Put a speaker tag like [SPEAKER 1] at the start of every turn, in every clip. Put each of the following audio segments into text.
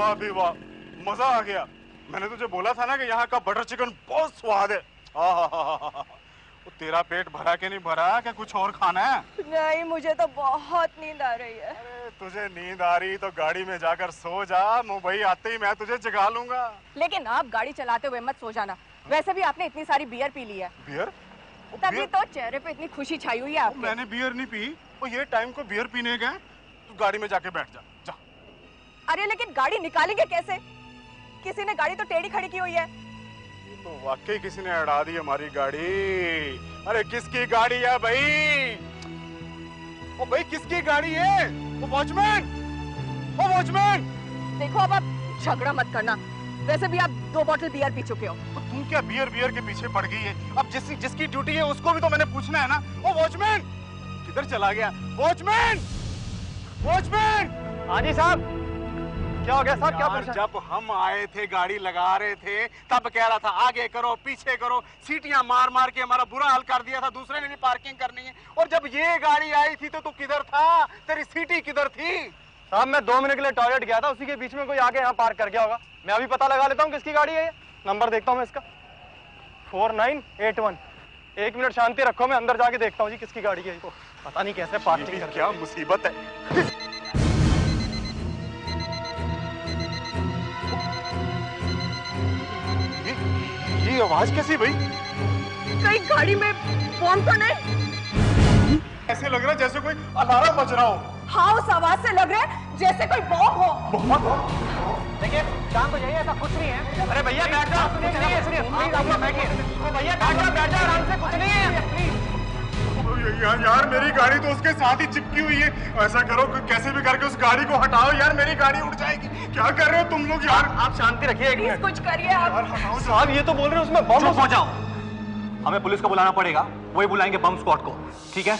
[SPEAKER 1] वाह भी वाह। मज़ा आ गया। मैंने तुझे बोला था ना कि यहाँ का बटर चिकन बहुत स्वाद है। वो तेरा पेट भरा के नहीं भरा? क्या कुछ और खाना है?
[SPEAKER 2] नहीं मुझे तो बहुत नींद आ रही है।
[SPEAKER 1] अरे तुझे नींद आ रही तो गाड़ी में जाकर सो जा। मुंबई आते ही मैं तुझे जगा लूँगा।
[SPEAKER 2] लेकिन आप गाड़ी चलाते हुए मत सो जाना। वैसे भी आपने इतनी सारी बियर पी ली है।
[SPEAKER 1] बियर
[SPEAKER 2] तभी
[SPEAKER 1] बियर?
[SPEAKER 2] तो चेहरे पे इतनी खुशी छाई हुई है
[SPEAKER 1] मैंने बियर नहीं पी। वो ये टाइम को बियर पीने गए। तू गाड़ी में जाके बैठ जा। जा।
[SPEAKER 2] अरे लेकिन गाड़ी निकालेंगे कैसे? किसी ने गाड़ी तो टेढ़ी खड़ी की हुई है।
[SPEAKER 1] ये तो वाकई किसी ने अड़ा दी हमारी गाड़ी। अरे किसकी गाड़ी है भाई? ओ भाई किसकी गाड़ी है? वो वॉचमैन! ओ वॉचमैन!
[SPEAKER 2] देखो अब आप झगड़ा मत करना। वैसे भी आप दो बोतल बियर पी चुके हो।
[SPEAKER 1] तो तुम क्या बियर बियर के पीछे पड़ गई है? अब जिस जिसकी ड्यूटी है उसको भी तो मैंने पूछना है ना? Oh watchman! किधर चला गया? वॉचमैन! वॉचमैन!
[SPEAKER 3] हाँ जी साहब। क्या हो गया साहब क्या परेशान?
[SPEAKER 1] जब हम आए थे गाड़ी लगा रहे थे तब कह रहा था आगे करो पीछे करो सीटियाँ मार मार के हमारा बुरा हाल कर दिया था दूसरे ने भी पार्किंग करनी है। और जब ये गाड़ी आई थी तो तू किधर था? तेरी सीटी किधर थी?
[SPEAKER 3] साहब मैं दो मिनट के लिए टॉयलेट गया था उसी के बीच में कोई आगे यहाँ पार्क कर गया होगा। मैं अभी पता लगा लेता हूँ किसकी गाड़ी है ये। नंबर देखता हूँ मैं इसका। Four nine eight one. एक मिनट शांति रखो मैं अंदर जाके देखता हूँ जी किसकी गाड़ी है पता नहीं कैसे पार्किंग
[SPEAKER 1] क्या मुसीबत है। ये आवाज़ कैसी भाई
[SPEAKER 2] कहीं गाड़ी में बॉम्ब तो नहीं
[SPEAKER 1] ऐसे लग रहा है जैसे कोई अलार्म बज रहा हो
[SPEAKER 2] हाँ उस आवाज़ से लग रहा है जैसे कोई बॉम्ब हो
[SPEAKER 3] देखिए शांत हो जाइए ऐसा कुछ नहीं है अरे भैया बैठ जाओ कुछ नहीं है सुनिए आप बैठिए भैया बैठ जाओ बैठ जाओ आराम से कुछ नहीं है प्लीज़
[SPEAKER 1] यार, यार मेरी गाड़ी तो उसके साथ ही चिपकी हुई है। ऐसा करो कैसे भी करके उस गाड़ी को हटाओ। यार मेरी गाड़ी उड़ जाएगी। क्या कर रहे हो तुम लोग यार?
[SPEAKER 3] आप शांति रखिए एक मिनट।
[SPEAKER 2] कुछ करिए आप।
[SPEAKER 3] साहब ये तो बोल रहे हो उसमें बम
[SPEAKER 4] पहुंचाओ हो। जाओ। हमें पुलिस को बुलाना पड़ेगा। वही बुलाएँगे बम स्क्वाड को। ठीक है?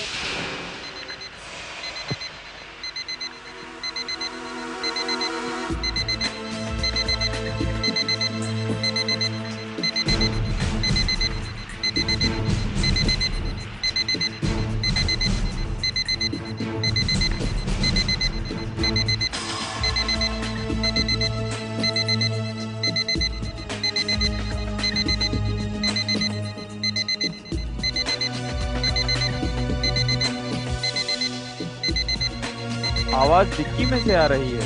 [SPEAKER 5] आवाज़ डिक्की में से आ रही है।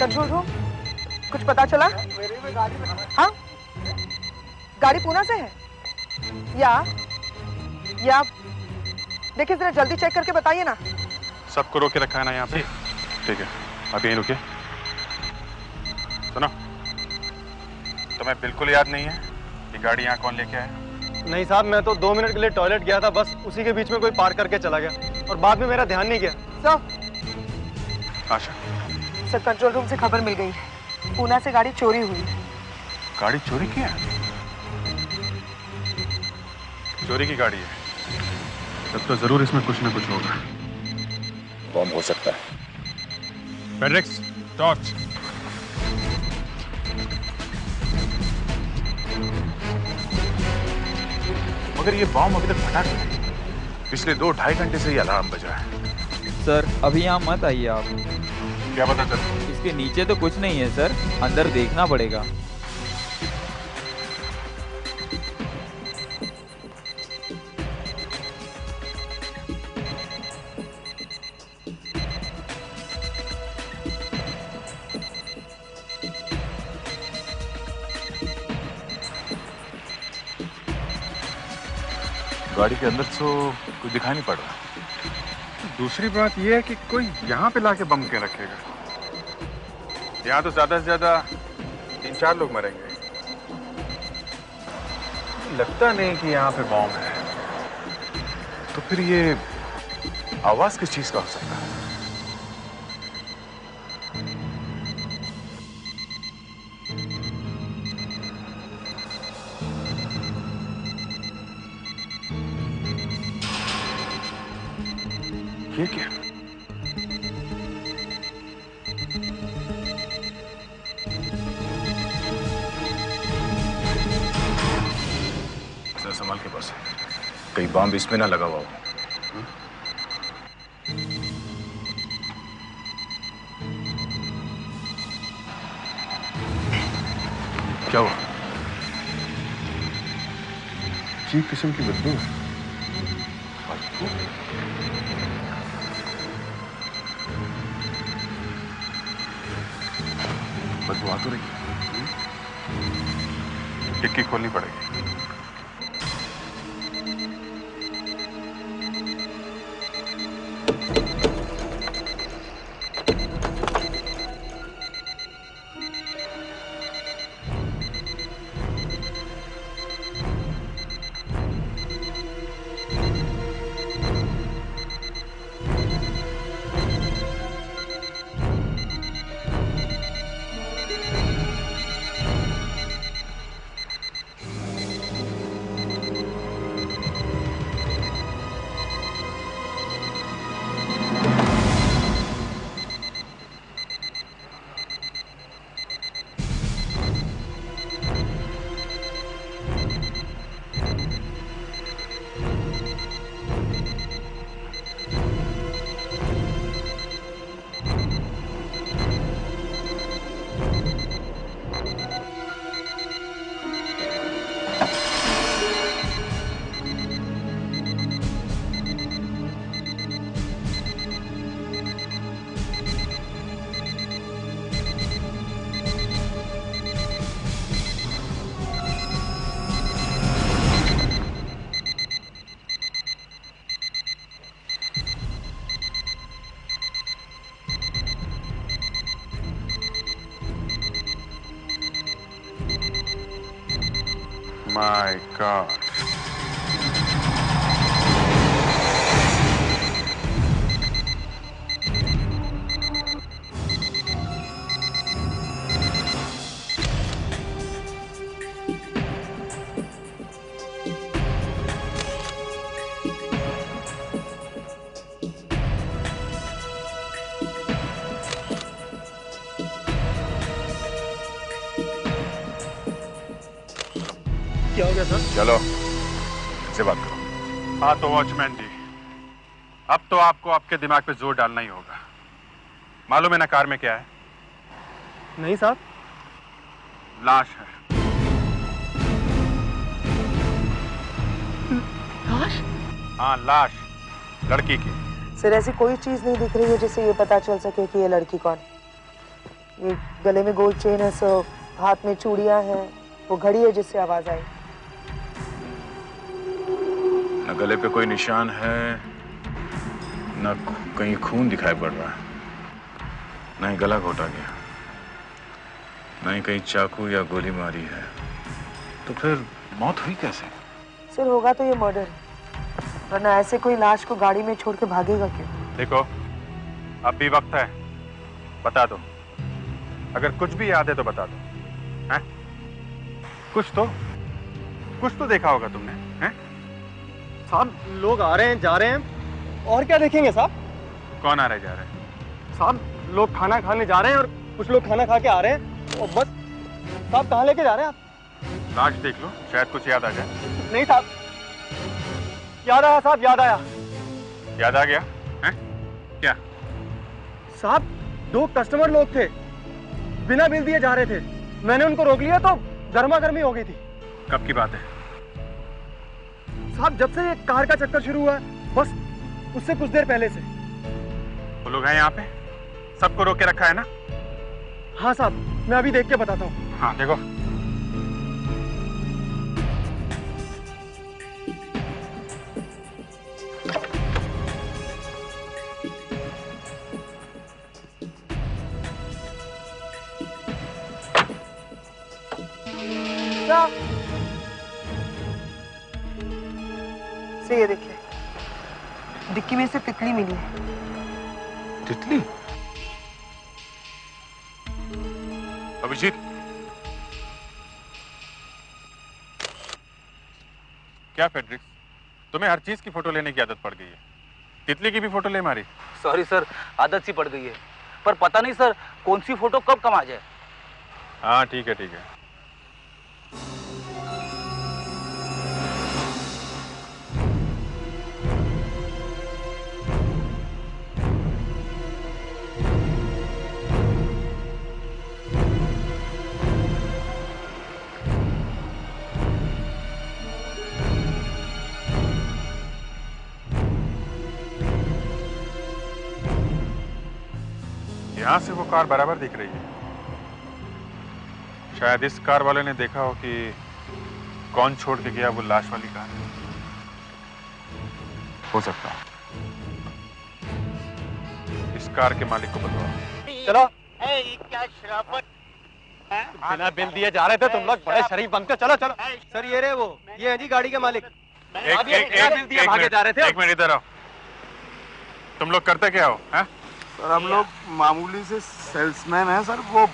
[SPEAKER 2] कंट्रोल रूम कुछ पता चला? हाँ? गाड़ी पूना से है? या या देखिए जरा जल्दी चेक करके बताइए ना।
[SPEAKER 1] सबको रोके रखा है ना यहाँ पे? ठीक है अब यहीं रुके सुनो तुम्हें बिल्कुल याद नहीं है कि गाड़ी यहाँ कौन लेके आया
[SPEAKER 3] नहीं साहब मैं तो दो मिनट के लिए टॉयलेट गया था बस उसी के बीच में कोई पार्क करके चला गया। और बाद में मेरा ध्यान नहीं गया।
[SPEAKER 2] Sir
[SPEAKER 1] Asha.
[SPEAKER 2] Sir control room से खबर मिल गई। है पूना से गाड़ी चोरी हुई।
[SPEAKER 1] गाड़ी चोरी की है? चोरी की गाड़ी है। तब तो ज़रूर इसमें कुछ ना कुछ होगा।
[SPEAKER 6] बम हो सकता है?
[SPEAKER 1] फेड्रिक्स टॉर्च
[SPEAKER 6] मगर ये बॉम्ब अभी तक फटा नहीं पिछले दो ढाई घंटे से ये अलार्म बजा है।
[SPEAKER 5] सर अभी यहाँ मत आइए आप।
[SPEAKER 1] क्या पता चल?
[SPEAKER 5] इसके नीचे तो कुछ नहीं है सर। अंदर देखना पड़ेगा।
[SPEAKER 6] गाड़ी के अंदर तो कुछ दिखाई नहीं पड़ रहा।
[SPEAKER 7] दूसरी बात यह है कि कोई यहाँ पे लाके बम के रखेगा। यहाँ तो ज़्यादा से ज़्यादा तीन चार लोग मरेंगे। लगता नहीं कि यहाँ पे बॉम्ब है।
[SPEAKER 6] तो फिर ये आवाज़ किस चीज़ का हो सकता है? इसमें ना लगा हुआ क्या हुआ?
[SPEAKER 7] अजीब किस्म की बदबू है।
[SPEAKER 6] बदबू आ तो रही
[SPEAKER 7] टिक्की खोलनी पड़ेगी। God. तो वॉचमैन जी। अब तो आपको आपके दिमाग पे ज़ोर डालना ही होगा। मालूम है ना कार में क्या है?
[SPEAKER 3] नहीं साहब।
[SPEAKER 7] लाश है।
[SPEAKER 2] लाश?
[SPEAKER 7] हाँ लाश। लड़की की।
[SPEAKER 2] सर ऐसी कोई चीज़ नहीं दिख रही है जिससे ये पता चल सके कि ये लड़की कौन ये गले में गोल्ड चेन है सो हाथ में चूड़ियाँ हैं वो घड़ी है जिससे आवाज़ आई।
[SPEAKER 6] गले पे कोई निशान है न कहीं खून दिखाई पड़ रहा है ना ही गला घोटा गया न ही कहीं चाकू या गोली मारी है। तो फिर मौत हुई कैसे?
[SPEAKER 2] सर होगा तो ये मर्डर। है वरना ऐसे कोई लाश को गाड़ी में छोड़ के भागेगा क्यों?
[SPEAKER 7] देखो अब भी वक्त है। बता दो। अगर कुछ भी याद है तो बता दो। हैं? कुछ तो? कुछ तो देखा होगा तुमने हैं?
[SPEAKER 3] साहब लोग आ रहे हैं जा रहे हैं। और क्या देखेंगे साहब?
[SPEAKER 7] कौन आ रहे जा रहे हैं?
[SPEAKER 3] साहब लोग खाना खाने जा रहे हैं और कुछ लोग खाना खा के आ रहे हैं। और बस साहब कहाँ लेके जा रहे हैं आप?
[SPEAKER 7] लाश देख लो शायद कुछ याद आ जाए।
[SPEAKER 3] नहीं साहब याद आया साहब याद आया।
[SPEAKER 7] याद आ गया? हैं? क्या?
[SPEAKER 3] साहब दो कस्टमर लोग थे। बिना बिल दिए जा रहे थे। मैंने उनको रोक लिया तो गर्मा गर्मी हो गई थी।
[SPEAKER 7] कब की बात है?
[SPEAKER 3] साहब जब से ये कार का चक्कर शुरू हुआ है बस उससे कुछ देर पहले से।
[SPEAKER 7] वो लोग हैं यहाँ पे। सबको रोक के रखा है ना?
[SPEAKER 3] हाँ साहब मैं अभी देख के बताता हूँ।
[SPEAKER 7] हाँ देखो। क्या फेड्रिक्स तुम्हें हर चीज़ की फ़ोटो लेने की आदत पड़ गई है। तितली की भी फ़ोटो ले मारी।
[SPEAKER 8] सॉरी सर आदत सी पड़ गई है। पर पता नहीं सर कौन सी फ़ोटो कब कम आ जाए?
[SPEAKER 7] हाँ ठीक है ठीक है। यहाँ से वो कार बराबर दिख रही है। शायद इस कार वाले ने देखा हो कि कौन छोड़ के गया वो लाश वाली कार। हो सकता है। इस कार के मालिक को बताओ
[SPEAKER 3] चलो। बिना बिल दिए जा रहे थे तुम लोग बड़े शरीफ बनते चलो चलो। सर ये रहे वो। ये है जी गाड़ी के मालिक।
[SPEAKER 7] एक एक एक
[SPEAKER 3] बिल दिए
[SPEAKER 7] एक
[SPEAKER 3] भागे
[SPEAKER 7] मिनट
[SPEAKER 3] जा रहे थे।
[SPEAKER 7] एक मिनट इधर आओ। तुम लोग करते क्या हो हैं?
[SPEAKER 1] सर हम लोग मामूली से सेल्समैन हैं सर वो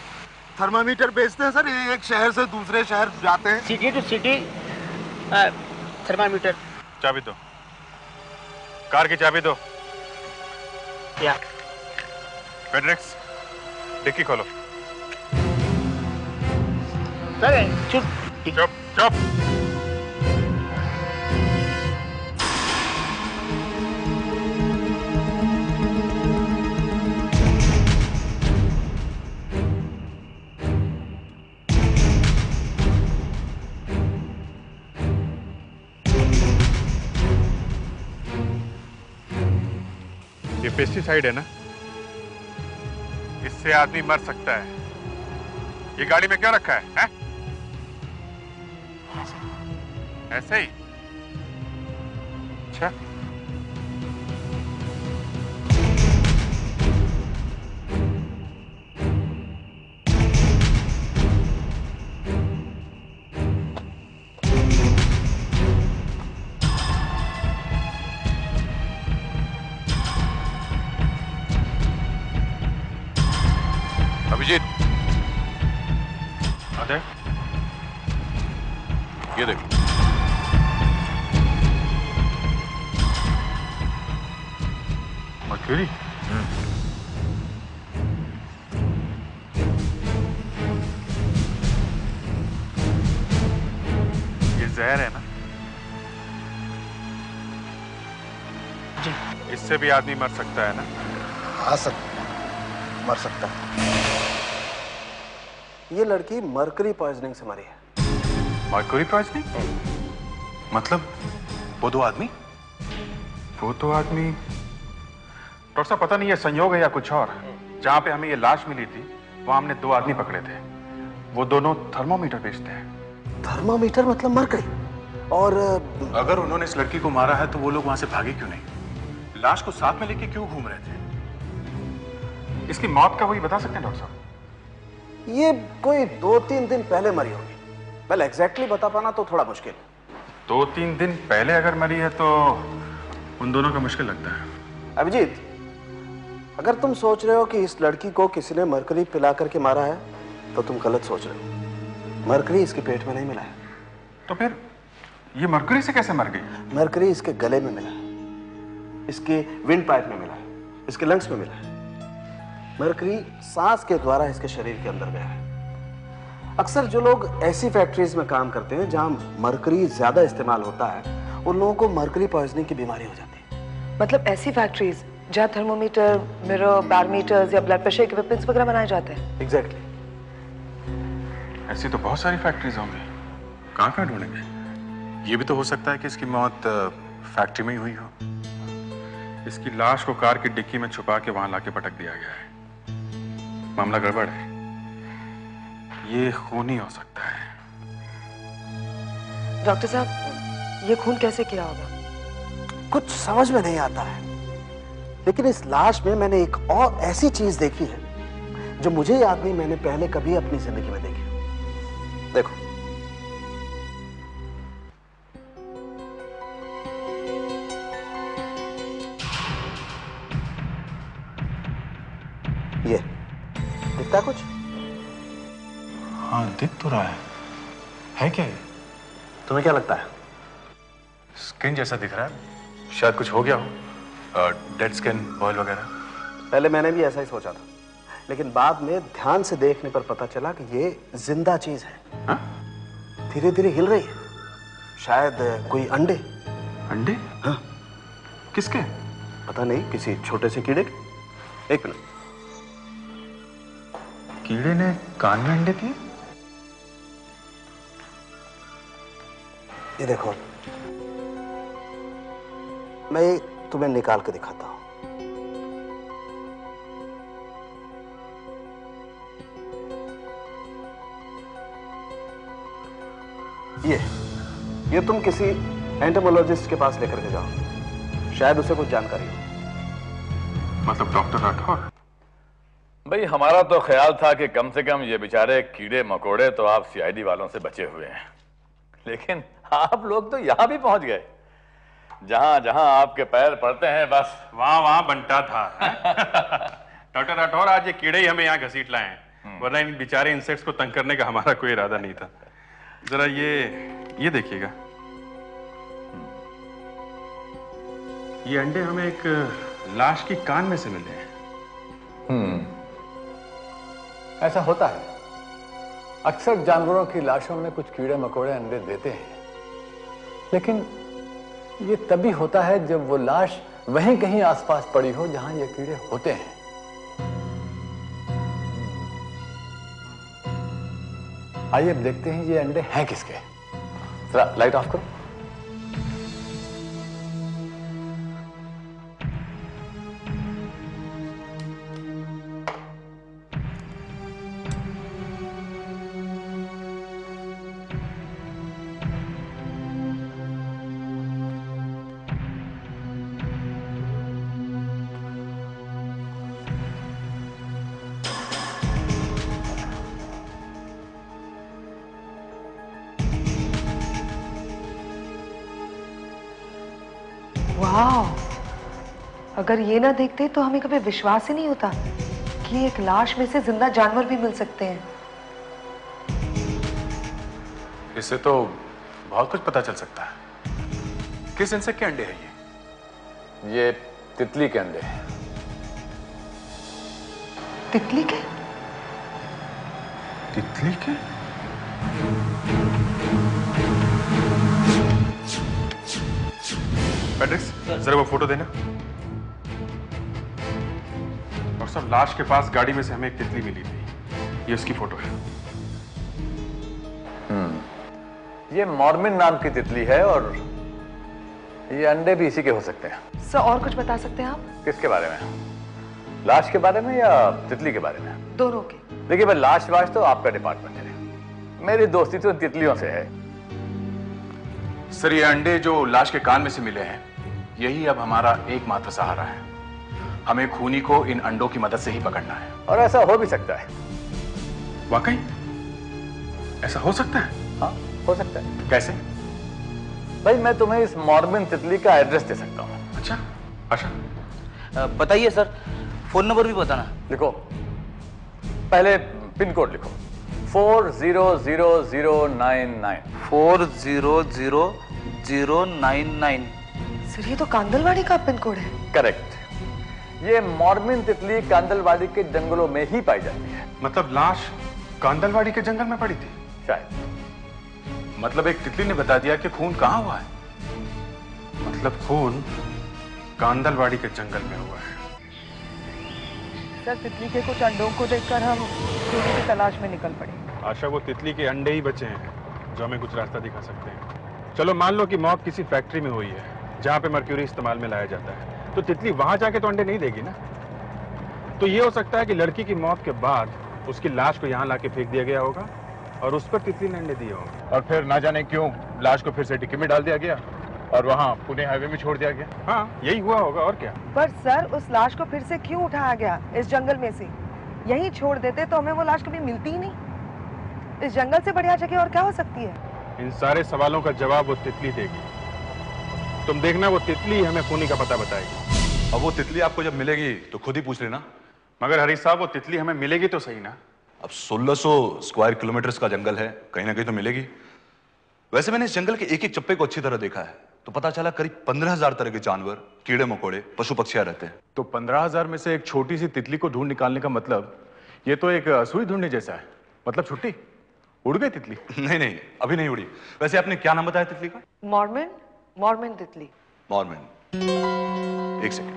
[SPEAKER 1] थर्मामीटर बेचते हैं सर एक शहर से दूसरे शहर जाते हैं।
[SPEAKER 8] सिटी टू सिटी थर्मामीटर
[SPEAKER 7] चाबी दो। कार की चाबी दो।
[SPEAKER 8] या।
[SPEAKER 7] फेड्रिक्स डिक्की खोलो।
[SPEAKER 8] सर चुप।
[SPEAKER 7] चुप चुप। साइड है ना? इससे आदमी मर सकता है। ये गाड़ी में क्या रखा है, है? ऐसे ही? अच्छा। इससे भी आदमी मर सकता है ना?
[SPEAKER 9] आ सक मर सकता है। ये लड़की मरकरी पॉइजनिंग से मरी है।
[SPEAKER 7] Mercury poisoning? मतलब वो दो आदमी? वो तो आदमी? डॉक्टर साहब पता नहीं ये संयोग है या कुछ और। जहाँ पे हमें ये लाश मिली थी वहाँ हमने दो आदमी पकड़े थे। वो दोनों थर्मोमीटर बेचते हैं।
[SPEAKER 9] थर्मामीटर मतलब मरकरी? और
[SPEAKER 6] अगर उन्होंने इस लड़की को मारा है तो वो लोग वहाँ से भागे क्यों नहीं? लाश को साथ में लेके क्यों घूम रहे थे?
[SPEAKER 7] इसकी मौत का वही बता सकते हैं डॉक्टर साहब?
[SPEAKER 9] ये कोई दो तीन दिन पहले मरी होगी। वेल एग्जैक्टली बता पाना तो थोड़ा मुश्किल। है
[SPEAKER 7] दो तीन दिन पहले अगर मरी है तो उन दोनों का मुश्किल लगता है।
[SPEAKER 9] अभिजीत अगर तुम सोच रहे हो कि इस लड़की को किसी ने मरकरी पिला करके मारा है तो तुम गलत सोच रहे हो। मरकरी इसके पेट में नहीं मिला है।
[SPEAKER 7] तो फिर ये मरकरी से कैसे मर गई?
[SPEAKER 9] मरकरी इसके गले में मिला है। इसके विंड पाइप में मिला है इसके लंग्स में मिला है। मरकरी सांस के द्वारा इसके शरीर के अंदर गया है। अक्सर जो लोग ऐसी फैक्ट्रीज में काम करते हैं जहाँ मरकरी ज़्यादा इस्तेमाल होता है उन लोगों को मरकरी पॉइजनिंग की बीमारी हो जाती है।
[SPEAKER 2] मतलब ऐसी फैक्ट्रीज जहाँ थर्मोमीटर मिरर बैरोमीटर्स या ब्लड प्रेशर इक्विपमेंट्स वगैरह बनाए जाते हैं।
[SPEAKER 9] Exactly exactly.
[SPEAKER 7] ऐसी तो बहुत सारी फैक्ट्रीज होंगी। कहाँ कहाँ ढूंढेंगे?
[SPEAKER 6] ये भी तो हो सकता है कि इसकी मौत फैक्ट्री में ही हुई हो।
[SPEAKER 7] इसकी लाश को कार की डिक्की में छुपा के वहाँ लाके पटक दिया गया है। मामला गड़बड़ है। ये खून ही हो सकता है।
[SPEAKER 2] डॉक्टर साहब ये खून कैसे किया होगा?
[SPEAKER 9] कुछ समझ में नहीं आता है। लेकिन इस लाश में मैंने एक और ऐसी चीज़ देखी है जो मुझे याद नहीं मैंने पहले कभी अपनी ज़िंदगी में देखी। देखो दिखता कुछ?
[SPEAKER 7] हाँ दिख तो रहा है। है क्या ये?
[SPEAKER 9] तुम्हें क्या लगता है?
[SPEAKER 7] स्किन जैसा दिख रहा है। शायद कुछ हो गया हो। डेड स्किन बॉयल वगैरह।
[SPEAKER 9] पहले मैंने भी ऐसा ही सोचा था। लेकिन बाद में ध्यान से देखने पर पता चला कि ये ज़िंदा चीज़ है। धीरे धीरे हिल रही है। शायद कोई अंडे।
[SPEAKER 7] अंडे?
[SPEAKER 9] हाँ।
[SPEAKER 7] किसके?
[SPEAKER 9] पता नहीं किसी छोटे से कीड़े के? एक मिनट।
[SPEAKER 7] कीड़े ने कान में अंडे दिए?
[SPEAKER 9] ये देखो मैं तुम्हें निकाल के दिखाता हूँ। ये ये तुम किसी एंटोमोलॉजिस्ट के पास लेकर के जाओ। शायद उसे कुछ जानकारी हो।
[SPEAKER 7] मतलब डॉक्टर राठौर?
[SPEAKER 10] भाई हमारा तो ख्याल था कि कम से कम ये बेचारे कीड़े मकोड़े तो आप सीआईडी वालों से बचे हुए हैं। लेकिन आप लोग तो यहाँ भी पहुँच गए। जहाँ जहाँ आपके पैर पड़ते हैं बस।
[SPEAKER 7] वहाँ वहाँ बंटा था। डॉक्टर राठौर आज ये कीड़े ही हमें यहाँ घसीट लाए हैं। वरना इन बेचारे इंसेक्ट्स को तंग करने का हमारा कोई इरादा नहीं था। जरा ये ये देखिएगा। ये अंडे हमें एक लाश की कान में से मिले हैं।
[SPEAKER 10] हम्म। ऐसा होता है। अक्सर जानवरों की लाशों में कुछ कीड़े मकोड़े अंडे देते हैं। लेकिन ये तभी होता है जब वो लाश वहीं कहीं आसपास पड़ी हो जहाँ ये कीड़े होते हैं। आइए अब देखते हैं ये अंडे हैं किसके। लाइट ऑफ़ करो।
[SPEAKER 2] अगर ये ना देखते तो हमें कभी विश्वास ही नहीं होता कि एक लाश में से ज़िंदा जानवर भी मिल सकते हैं।
[SPEAKER 7] इससे तो बहुत कुछ पता चल सकता है। किस इंसेक्ट के अंडे हैं ये?
[SPEAKER 10] ये तितली के अंडे हैं।
[SPEAKER 2] तितली के?
[SPEAKER 7] तितली के? पैट्रिक्स जरा वो फ़ोटो देना। और लाश के पास गाड़ी में से हमें एक तितली मिली थी। ये उसकी फ़ोटो है।
[SPEAKER 10] ये मॉर्मिन नाम की तितली है और ये अंडे भी इसी के हो सकते हैं।
[SPEAKER 2] सर और कुछ बता सकते हैं आप?
[SPEAKER 10] किसके बारे में? लाश के बारे में या तितली के बारे में?
[SPEAKER 2] दोनों के।
[SPEAKER 10] देखिए भाई लाश वाश तो आपका डिपार्टमेंट है। मेरी दोस्ती तो तितलियों से है।
[SPEAKER 7] सर ये अंडे जो लाश के कान में से मिले हैं यही अब हमारा एकमात्र सहारा है। हमें खूनी को इन अंडों की मदद से ही पकड़ना है।
[SPEAKER 10] और ऐसा हो भी सकता है।
[SPEAKER 7] वाकई? ऐसा हो सकता है?
[SPEAKER 10] हाँ हो सकता है।
[SPEAKER 7] कैसे?
[SPEAKER 10] भाई मैं तुम्हें इस मॉर्मिन तितली का एड्रेस दे सकता हूँ।
[SPEAKER 7] अच्छा अच्छा।
[SPEAKER 8] बताइए सर फ़ोन नंबर भी बताना।
[SPEAKER 10] लिखो। पहले पिन कोड लिखो। Four zero zero zero nine nine.
[SPEAKER 8] Four zero zero zero nine nine.
[SPEAKER 2] Sir ये तो कांदलवाड़ी का पिन कोड है।
[SPEAKER 10] करेक्ट। ये मॉर्मिन तितली कांदलवाड़ी के जंगलों में ही पाई जाती है।
[SPEAKER 7] मतलब लाश कांदलवाड़ी के जंगल में पड़ी थी?
[SPEAKER 10] शायद।
[SPEAKER 7] मतलब एक तितली ने बता दिया कि खून कहाँ हुआ है? मतलब खून कांदलवाड़ी के जंगल में हुआ है।
[SPEAKER 2] सर तितली के कुछ अंडों को देखकर हम खूनी की तलाश में निकल पड़े।
[SPEAKER 7] आशा वो तितली के अंडे ही बचे हैं जो हमें कुछ रास्ता दिखा सकते हैं। चलो मान लो कि मौत किसी फैक्ट्री में हुई है जहाँ पे मर्क्यूरी इस्तेमाल में लाया जाता है। तो तितली वहाँ जाके तो अंडे नहीं देगी ना? तो ये हो सकता है कि लड़की की मौत के बाद उसकी लाश को यहाँ लाके फेंक दिया गया होगा और उस पर तितली ने अंडे दिए होंगे। और फिर ना जाने क्यों लाश को फिर से डिक्की में डाल दिया गया और वहाँ पुणे हाईवे में छोड़ दिया गया? हाँ यही हुआ होगा और क्या?
[SPEAKER 2] पर सर उस लाश को फिर से क्यों उठाया गया? इस जंगल में से। यही छोड़ देते तो हमें वो लाश कभी मिलती ही नहीं। इस जंगल से बढ़िया जगह और क्या हो सकती है?
[SPEAKER 7] इन सारे सवालों का जवाब वो तितली देगी। तुम देखना वो तितली हमें खूनी का पता बताएगी।
[SPEAKER 4] और वो तितली आपको जब मिलेगी तो खुद ही पूछ लेना।
[SPEAKER 7] मगर हरीश साहब वो तितली हमें मिलेगी तो सही ना।
[SPEAKER 11] अब 1600 स्क्वायर किलोमीटर का जंगल है कहीं ना कहीं तो मिलेगी। वैसे मैंने इस जंगल के एक एक चप्पे को अच्छी तरह देखा है। तो पता चला करीब पंद्रह हज़ार तरह के जानवर कीड़े मकोड़े पशु पक्षियाँ रहते हैं।
[SPEAKER 7] तो पंद्रह हज़ार में से एक छोटी सी तितली को ढूंढ निकालने का मतलब ये तो एक सुई ढूँढने जैसा है। मतलब छुट्टी? उड़ गई तितली?
[SPEAKER 11] नहीं नहीं अभी नहीं उड़ी। वैसे आपने क्या नाम बताया तितली का?
[SPEAKER 2] मॉर्मेन? मॉर्मेन तितली
[SPEAKER 11] मॉर्मेन एक सेकेंड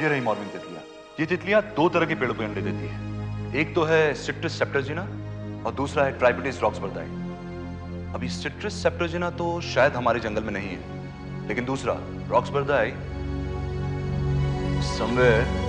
[SPEAKER 11] ये रही मॉर्मिन तितलियाँ। ये तितलियाँ दो तरह के पेड़ों पे अंडे देती है। एक तो है सिट्रस सेप्टोजिना और दूसरा है ट्राइबिटिस रॉक्सबर्दाई अभी सिट्रस सेप्टोजिना तो शायद हमारे जंगल में नहीं है। लेकिन दूसरा रॉक्स पर दाई।
[SPEAKER 7] समवेयर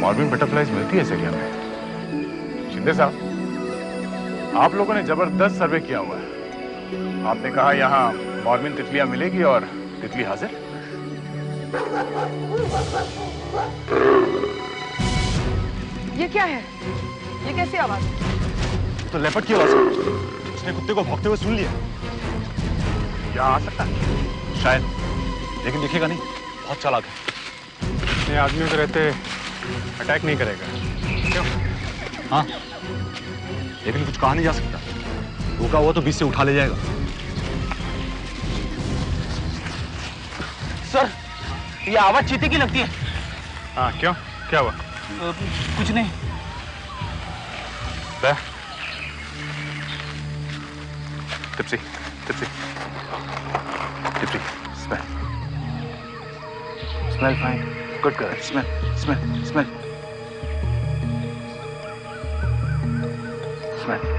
[SPEAKER 7] मॉर्बिन बटरफ्लाइज मिलती है इस एरिया में। शिंदे साहब आप लोगों ने ज़बरदस्त सर्वे किया हुआ है। आपने कहा यहाँ मॉर्बिन तितलियाँ मिलेगी और तितली हाजिर?
[SPEAKER 2] ये क्या है? ये कैसी आवाज़?
[SPEAKER 11] तो लेपट की आवाज़ है। उसने कुत्ते को भौंकते हुए सुन लिया।
[SPEAKER 7] यहाँ आ सकता है।
[SPEAKER 11] शायद। लेकिन दिखेगा नहीं। बहुत चालाक है।
[SPEAKER 7] इतने आदमियों के रहते अटैक नहीं करेगा क्यों
[SPEAKER 11] हाँ लेकिन कुछ कहा नहीं जा सकता रोका हुआ तो बीच से उठा ले जाएगा
[SPEAKER 8] सर ये आवाज़ चीते की लगती है
[SPEAKER 7] हाँ क्यों क्या हुआ
[SPEAKER 8] अ, कुछ नहीं
[SPEAKER 7] There. Tipsy. Tipsy. Tipsy. Smell. Smell fine. Good girl. Smell. Smell. Smith.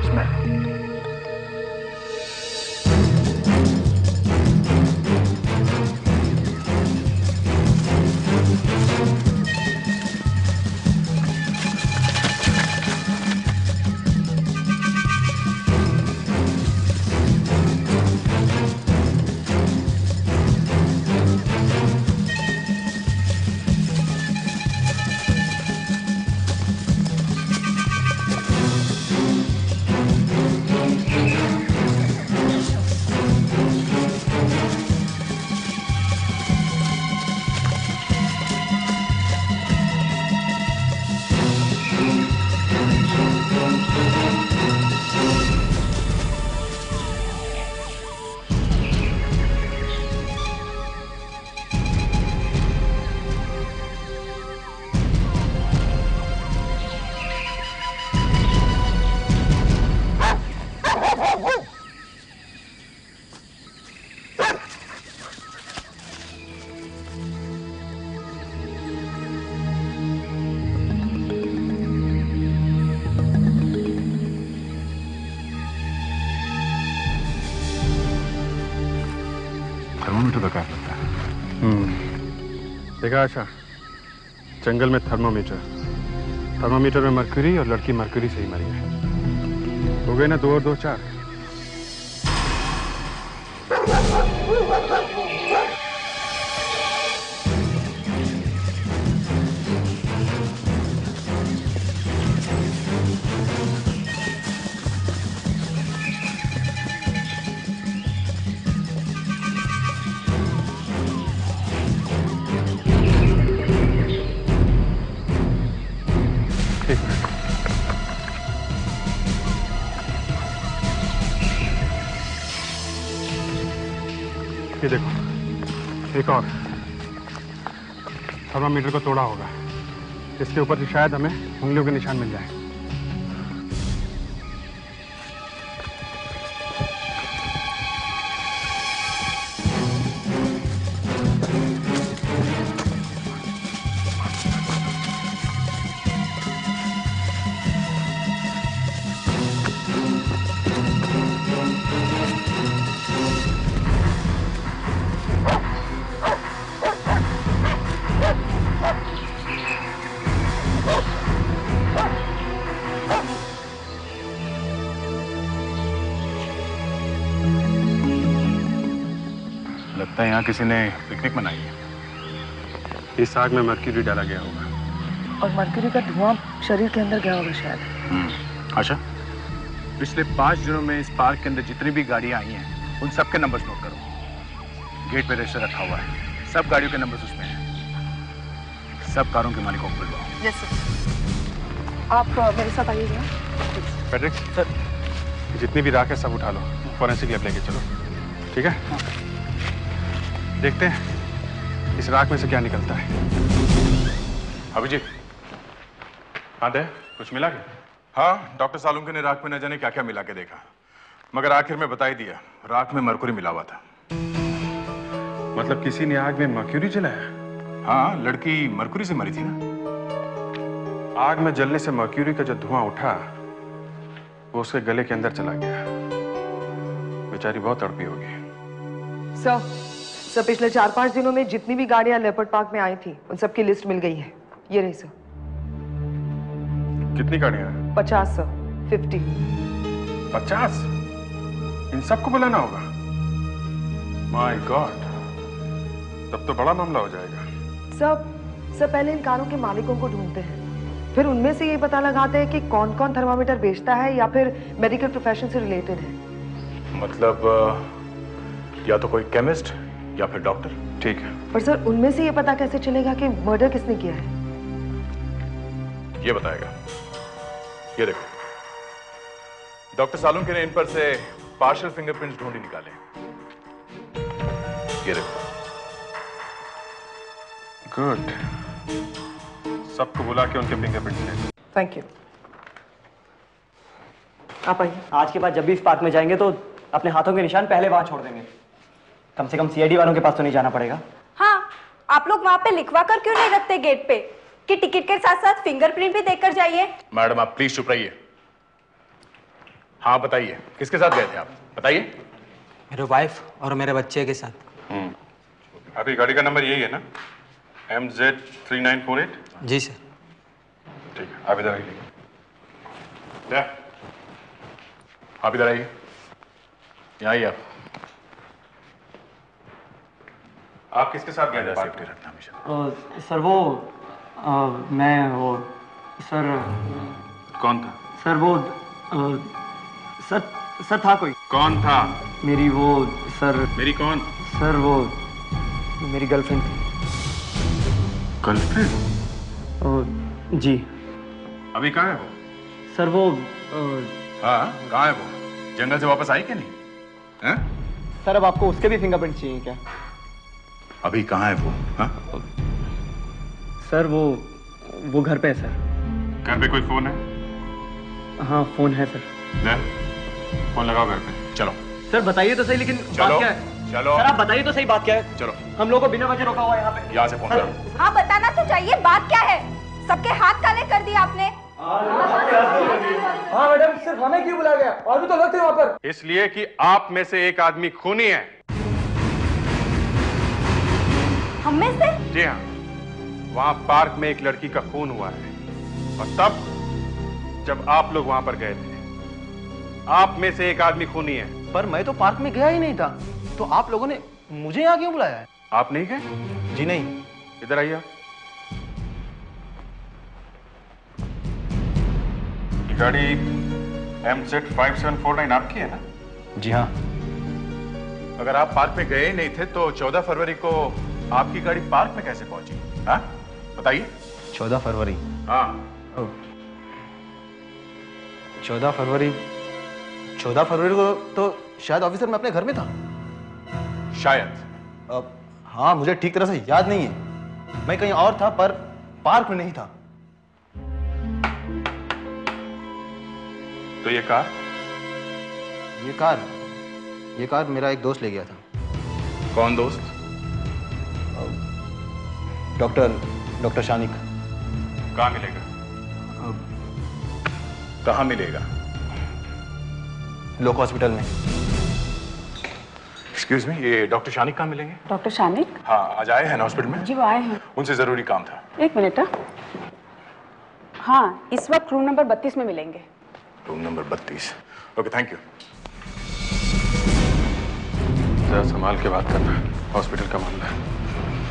[SPEAKER 7] Thermometer का क्या लगता है। हम्म। देखा आशा, जंगल में थर्मोमीटर। थर्मोमीटर में मरकरी और लड़की मरकरी से ही मरी है। हो गए ना दो और दो चार। थर्मामीटर को तोड़ा होगा। इसके ऊपर से शायद हमें उंगलियों के निशान मिल जाए।
[SPEAKER 6] यहाँ किसी ने पिकनिक मनाई है।
[SPEAKER 7] इस आग में मर्क्यूरी डाला गया होगा।
[SPEAKER 2] और मरकरी का धुआँ शरीर के अंदर गया होगा शायद।
[SPEAKER 6] हम्म, अच्छा। पिछले पाँच दिनों में इस पार्क के अंदर जितनी भी गाड़ियाँ आई हैं उन सबके नंबर्स नोट करो। गेट पे रजिस्टर रखा हुआ है। सब गाड़ियों के नंबर्स उसमें हैं। सब कारों के मालिकों को बुलवाओ।
[SPEAKER 2] यस सर आप मेरे साथ आइएगा
[SPEAKER 7] पैट्रिक सर जितनी भी राख है सब उठा लो। फॉरेंसिक लैब लेके चलो। ठीक है। देखते हैं इस राख में से क्या निकलता है। अभिजीत हाँ दे कुछ मिला क्या?
[SPEAKER 6] हाँ डॉक्टर सालुंके ने राख में न जाने क्या क्या मिला के देखा। मगर आखिर में बता ही दिया राख में मरकुरी मिला हुआ था।
[SPEAKER 7] मतलब किसी ने आग में मर्क्यूरी जलाया
[SPEAKER 6] हाँ? लड़की मरकुरी से मरी थी ना।
[SPEAKER 7] आग में जलने से मर्क्यूरी का जो धुआँ उठा वो उसके गले के अंदर चला गया। बेचारी बहुत तड़पी होगी।
[SPEAKER 2] सर सर पिछले चार पाँच दिनों में जितनी भी गाड़ियाँ लेपर्ड पार्क में आई थी उन सबकी लिस्ट मिल गई है। ये रही सर।
[SPEAKER 7] कितनी गाड़ियाँ हैं?
[SPEAKER 2] पचास सर। फिफ्टी।
[SPEAKER 7] पचास? इन सबको बुलाना होगा। माय गॉड तब तो बड़ा मामला हो जाएगा।
[SPEAKER 2] सब सब पहले इन कारों के मालिकों को ढूंढते हैं। फिर उनमें से ये पता लगाते हैं कि कौन कौन थर्मामीटर बेचता है या फिर मेडिकल प्रोफेशन से रिलेटेड है।
[SPEAKER 6] मतलब या तो कोई केमिस्ट या फिर डॉक्टर?
[SPEAKER 7] ठीक है।
[SPEAKER 2] पर सर उनमें से ये पता कैसे चलेगा कि मर्डर किसने किया है?
[SPEAKER 6] ये बताएगा। ये देखो। डॉक्टर सालुंके ने इन पर से पार्शियल फिंगरप्रिंट्स ढूंढी निकाले। ये देखो।
[SPEAKER 7] गुड सबको बुला के उनके फिंगरप्रिंट्स ले
[SPEAKER 2] थैंक यू आप आइए।
[SPEAKER 12] आज के बाद जब भी इस पार्क में जाएँगे तो अपने हाथों के निशान पहले वहाँ छोड़ देंगे। कम से कम सीआईडी वालों के पास तो नहीं जाना पड़ेगा।
[SPEAKER 13] हाँ आप लोग वहाँ पे लिखवा कर क्यों नहीं रखते गेट पे? कि टिकट के साथ साथ फिंगरप्रिंट भी देकर जाइए।
[SPEAKER 6] मैडम आप प्लीज़ चुप रहिए। हाँ बताइए। किसके साथ गए थे आप? बताइए।
[SPEAKER 14] मेरे वाइफ और मेरे बच्चे के साथ।
[SPEAKER 7] अभी गाड़ी का नंबर यही है ना? M Z three nine four eight
[SPEAKER 14] G sir
[SPEAKER 7] ठीक है आप इधर आइए।
[SPEAKER 6] क्या? आप इधर आइए। यहाँ आइए आप।
[SPEAKER 7] आप किसके साथ गए
[SPEAKER 6] सेफ्टी रखना हमेशा।
[SPEAKER 12] सर वो मैं वो सर
[SPEAKER 7] कौन था?
[SPEAKER 12] सर वो सर सर था कोई?
[SPEAKER 7] कौन था?
[SPEAKER 12] मेरी वो सर।
[SPEAKER 7] मेरी कौन?
[SPEAKER 12] सर वो मेरी गर्लफ्रेंड थी।
[SPEAKER 7] गर्लफ्रेंड?
[SPEAKER 12] जी।
[SPEAKER 7] अभी कहाँ है वो?
[SPEAKER 12] सर वो
[SPEAKER 6] हाँ कहाँ है वो? जंगल से वापस आई क्या नहीं? हैं?
[SPEAKER 12] सर अब आपको उसके भी फिंगरप्रिंट चाहिए क्या?
[SPEAKER 6] अभी कहाँ है वो? हाँ?
[SPEAKER 12] सर वो वो घर पे है सर।
[SPEAKER 7] घर पे कोई फ़ोन है?
[SPEAKER 12] हाँ फ़ोन है सर।
[SPEAKER 7] फ़ोन लगाओ घर पे।
[SPEAKER 6] चलो।
[SPEAKER 12] सर बताइए तो सही लेकिन
[SPEAKER 6] चलो,
[SPEAKER 12] बात क्या है?
[SPEAKER 6] चलो।
[SPEAKER 12] सर आप बताइए तो सही बात क्या है?
[SPEAKER 6] चलो।
[SPEAKER 12] हम लोगों को बिना वजह रोका हुआ है यहाँ पे।
[SPEAKER 6] यहाँ से फ़ोन करो
[SPEAKER 13] हाँ बताना तो चाहिए बात क्या है? सबके हाथ काले कर दिए आपने।
[SPEAKER 3] हाँ मैडम सिर्फ़ हमें क्यों बुला गया? और भी तो लोग थे वहाँ पर।
[SPEAKER 7] इसलिए कि आप में से एक आदमी खूनी है।
[SPEAKER 13] हम में से?
[SPEAKER 7] जी हाँ। वहाँ पार्क में एक लड़की का खून हुआ है। और तब जब आप लोग वहाँ पर गए थे आप में से एक आदमी खूनी है।
[SPEAKER 11] पर मैं तो पार्क में गया ही नहीं था। तो आप लोगों ने मुझे यहाँ क्यों बुलाया है?
[SPEAKER 7] आप नहीं गए?
[SPEAKER 11] जी नहीं।
[SPEAKER 7] इधर आइए गाड़ी M set five seven four nine आपकी है ना?
[SPEAKER 11] जी हाँ।
[SPEAKER 6] अगर आप पार्क में गए ही नहीं थे तो 14 फरवरी को आपकी गाड़ी पार्क में कैसे पहुँची? हाँ? बताइए।
[SPEAKER 11] चौदह फरवरी।
[SPEAKER 6] हाँ।
[SPEAKER 11] चौदह फरवरी। चौदह फरवरी को तो शायद ऑफिसर मैं अपने घर में था।
[SPEAKER 6] शायद।
[SPEAKER 11] अब हाँ मुझे ठीक तरह से याद नहीं है। मैं कहीं और था पर पार्क में नहीं था।
[SPEAKER 7] तो ये कार?
[SPEAKER 11] ये कार? ये कार मेरा एक दोस्त ले गया था।
[SPEAKER 6] कौन दोस्त?
[SPEAKER 11] Doctor doctor Shanik.
[SPEAKER 7] कहाँ मिलेगा?
[SPEAKER 6] कहाँ मिलेगा?
[SPEAKER 11] लोक हॉस्पिटल में।
[SPEAKER 6] एक्सक्यूज मी ये डॉक्टर शानिक कहाँ मिलेंगे?
[SPEAKER 15] डॉक्टर शानिक?
[SPEAKER 6] हाँ आज आए हैं हॉस्पिटल में?
[SPEAKER 15] जी वो आए हैं।
[SPEAKER 6] उनसे ज़रूरी काम था।
[SPEAKER 15] एक मिनट हाँ। हाँ इस वक्त रूम नंबर बत्तीस में मिलेंगे।
[SPEAKER 6] रूम नंबर बत्तीस। ओके थैंक यू
[SPEAKER 7] जरा संभाल के बात करना हॉस्पिटल का मामला है।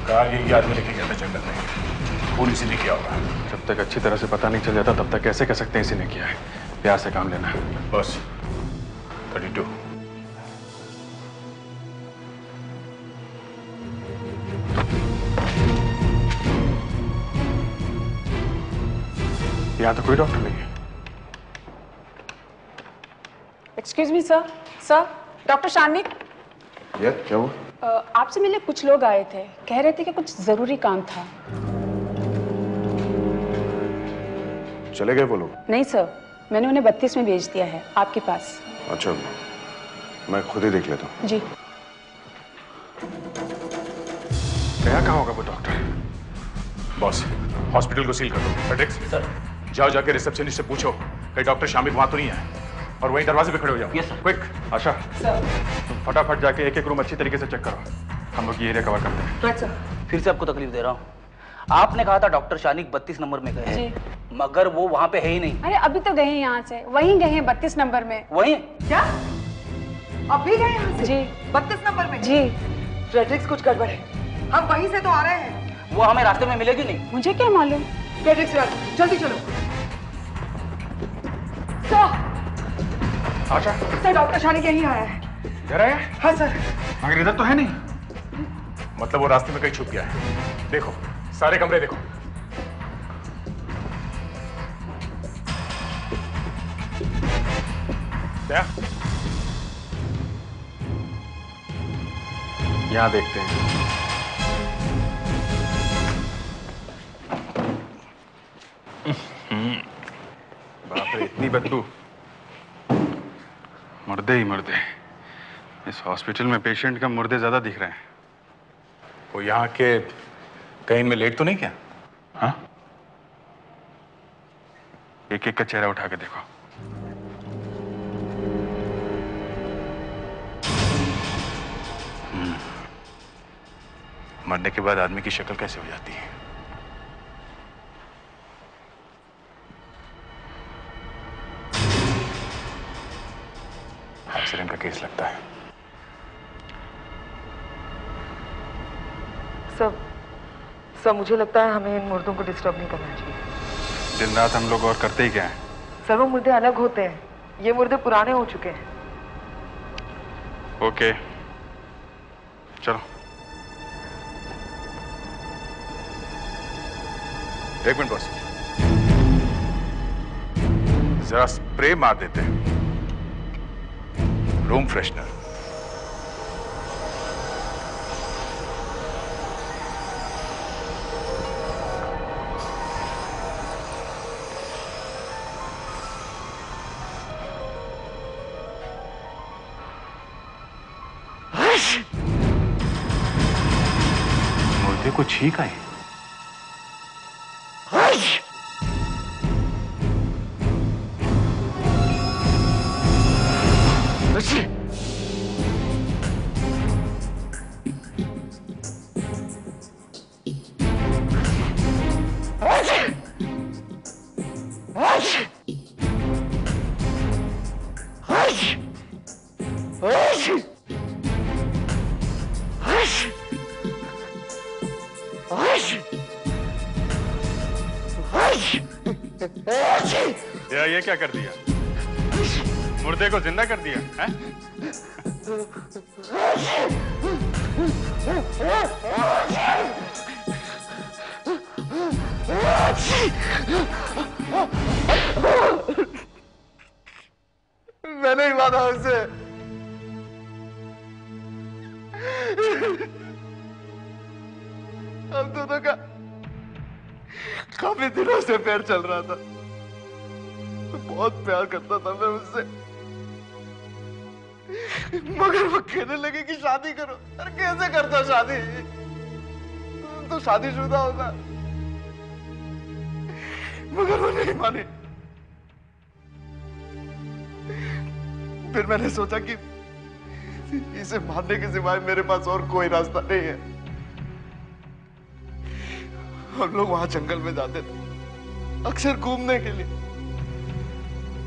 [SPEAKER 6] कहा यही आदमी लेके गया था जंगल में। खून इसी ने किया होगा।
[SPEAKER 7] जब तक अच्छी तरह से पता नहीं चल जाता तब तक कैसे कह सकते हैं इसी ने किया है। प्यार से काम लेना
[SPEAKER 6] बस। Thirty two.
[SPEAKER 7] यहाँ तो कोई डॉक्टर नहीं है।
[SPEAKER 15] Excuse me sir sir doctor Shanik
[SPEAKER 7] ये क्या हुआ?
[SPEAKER 15] आपसे मिलने कुछ लोग आए थे। कह रहे थे कि कुछ ज़रूरी काम था।
[SPEAKER 16] चले गए वो लोग?
[SPEAKER 15] नहीं सर मैंने उन्हें बत्तीस में भेज दिया है आपके पास।
[SPEAKER 16] अच्छा मैं खुद ही देख लेता हूँ।
[SPEAKER 15] जी।
[SPEAKER 7] गया कहाँ होगा वो डॉक्टर
[SPEAKER 6] बॉस हॉस्पिटल को सील कर दो सर जाओ जाके रिसेप्शनिस्ट से पूछो कहीं डॉक्टर शामिल वहाँ तो नहीं है? और वहीं दरवाजे पे खड़े हो जाओ।
[SPEAKER 17] Yes sir
[SPEAKER 7] quick Asha. Sir तुम फटाफट जाके एक एक रूम अच्छी तरीके से चेक करो। हम लोग ये एरिया कवर करते हैं।
[SPEAKER 15] राइट सर
[SPEAKER 8] फिर से आपको तकलीफ़ दे रहा हूँ। आपने कहा था डॉक्टर शानिक बत्तीस नंबर में गए हैं। मगर वो वहाँ पे है ही नहीं।
[SPEAKER 15] अरे अभी तो गए हैं यहाँ से। वहीं गए हैं बत्तीस नंबर में।
[SPEAKER 8] वही?
[SPEAKER 2] क्या? अभी गए यहाँ
[SPEAKER 15] जी।
[SPEAKER 2] बत्तीस नंबर में?
[SPEAKER 15] जी।
[SPEAKER 2] फ्रेडरिक्स कुछ गड़बड़ है। हम वहीं से तो आ रहे हैं।
[SPEAKER 8] वो हमें रास्ते में मिलेगी नहीं।
[SPEAKER 15] मुझे क्या मालूम?
[SPEAKER 2] फ्रेडरिक्स जल्दी चलो। Sir
[SPEAKER 7] Asha
[SPEAKER 2] sir doctor Shani यहीं आया है।
[SPEAKER 7] इधर आया?
[SPEAKER 2] हाँ सर।
[SPEAKER 7] मगर इधर तो है नहीं।
[SPEAKER 6] मतलब वो रास्ते में कहीं छुप गया है। देखो सारे कमरे देखो।
[SPEAKER 7] क्या? यहाँ देखते हैं। बाप रे इतनी बदबू। मुर्दे ही मुर्दे इस हॉस्पिटल में पेशेंट का मुर्दे ज़्यादा दिख रहे हैं।
[SPEAKER 6] वो यहाँ के कहीं में लेट तो नहीं क्या?
[SPEAKER 7] हाँ? एक एक का चेहरा उठा के देखो।
[SPEAKER 6] मरने के बाद आदमी की शक्ल कैसे हो जाती है? का केस लगता है।
[SPEAKER 2] सब सब मुझे लगता है हमें इन मुर्दों को डिस्टर्ब नहीं करना चाहिए।
[SPEAKER 7] दिन रात हम लोग और करते ही क्या है?
[SPEAKER 2] सर वो मुर्दे अलग होते हैं। ये मुर्दे पुराने हो चुके हैं।
[SPEAKER 7] ओके। चलो।
[SPEAKER 6] एक मिनट बस। जरा स्प्रे मार देते हैं। रूम फ्रेशनर मुर्दे को छींक आई
[SPEAKER 7] क्या कर दिया? मुर्दे को ज़िंदा कर दिया, है?
[SPEAKER 18] मैंने ही माना उसे। हम दोनों का काफ़ी दिनों से पैर चल रहा था। प्यार करता था मैं उससे। मगर वो कहने लगे कि शादी करो। अरे कैसे करता शादी? तो शादीशुदा होगा मगर वो नहीं माने। फिर मैंने सोचा कि इसे मारने के सिवाय मेरे पास और कोई रास्ता नहीं है। हम लोग वहाँ जंगल में जाते थे, अक्सर घूमने के लिए।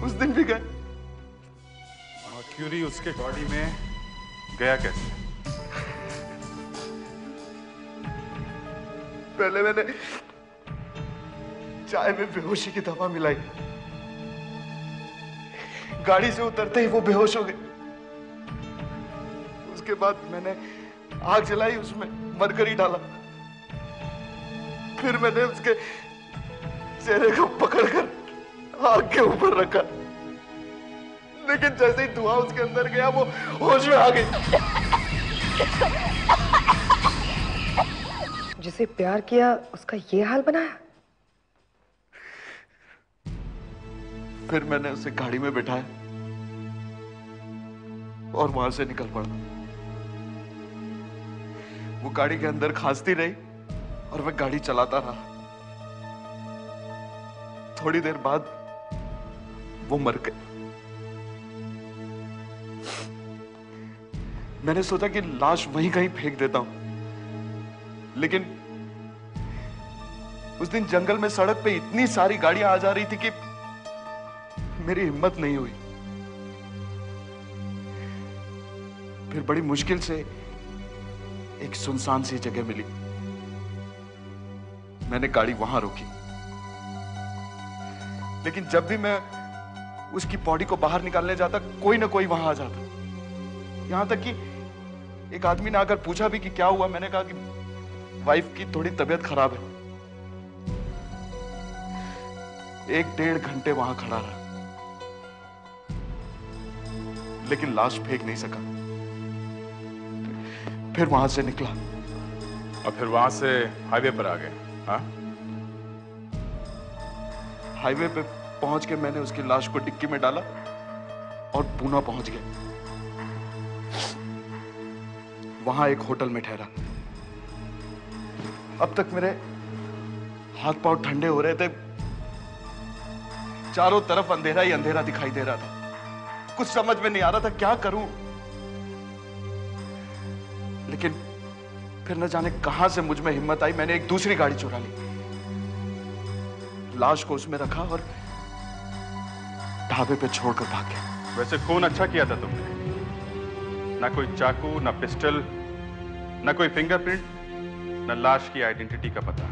[SPEAKER 18] उस दिन भी गए।
[SPEAKER 7] मर्क्यूरी उसके बॉडी में गया कैसे?
[SPEAKER 18] पहले मैंने चाय में बेहोशी की दवा मिलाई। गाड़ी से उतरते ही वो बेहोश हो गए। उसके बाद मैंने आग जलाई उसमें मरकरी डाला। फिर मैंने उसके चेहरे को पकड़कर आग के ऊपर रखा। लेकिन जैसे ही धुआँ उसके अंदर गया वो होश में आ गई।
[SPEAKER 2] जिसे प्यार किया उसका ये हाल बनाया?
[SPEAKER 18] फिर मैंने उसे गाड़ी में बिठाया और वहाँ से निकल पड़ा। वो गाड़ी के अंदर खांसती रही और मैं गाड़ी चलाता रहा। थोड़ी देर बाद वो मर गई मैंने सोचा कि लाश वहीं कहीं फेंक देता हूँ। लेकिन उस दिन जंगल में सड़क पे इतनी सारी गाड़ियाँ आ जा रही थी कि मेरी हिम्मत नहीं हुई। फिर बड़ी मुश्किल से एक सुनसान सी जगह मिली। मैंने गाड़ी वहाँ रोकी। लेकिन जब भी मैं उसकी बॉडी को बाहर निकालने जाता कोई ना कोई वहाँ आ जाता। यहाँ तक कि एक आदमी ने आकर पूछा भी कि क्या हुआ मैंने कहा कि वाइफ की थोड़ी तबीयत खराब है। एक डेढ़ घंटे वहाँ खड़ा रहा। लेकिन लाश फेंक नहीं सका। फिर वहाँ से निकला।
[SPEAKER 7] और फिर वहाँ से हाईवे पर आ गए हाँ?
[SPEAKER 18] हाईवे पे पहुँच के मैंने उसकी लाश को डिक्की में डाला और पूना पहुँच गया। वहाँ एक होटल में ठहरा। अब तक मेरे हाथ पाँव ठंडे हो रहे थे। चारों तरफ़ अंधेरा ही अंधेरा दिखाई दे रहा था। कुछ समझ में नहीं आ रहा था क्या करूँ। लेकिन फिर न जाने कहाँ से मुझमें हिम्मत आई। मैंने एक दूसरी गाड़ी चुरा ली। लाश को उसमें रखा और ढाबे पे छोड़कर भाग गया।
[SPEAKER 7] वैसे खून अच्छा किया था तुमने। ना कोई चाकू ना पिस्टल ना कोई फिंगरप्रिंट ना लाश की आइडेंटिटी का पता।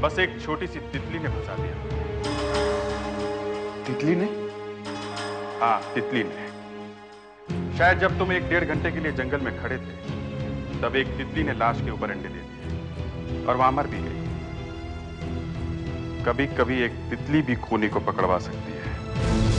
[SPEAKER 7] बस एक छोटी सी तितली ने फंसा दिया।
[SPEAKER 18] तितली ने?
[SPEAKER 7] हाँ तितली ने। शायद जब तुम एक डेढ़ घंटे के लिए जंगल में खड़े थे तब एक तितली ने लाश के ऊपर अंडे दे दिए और वहाँ मर भी गई। कभी कभी एक तितली भी खूनी को पकड़वा सकती है Bye.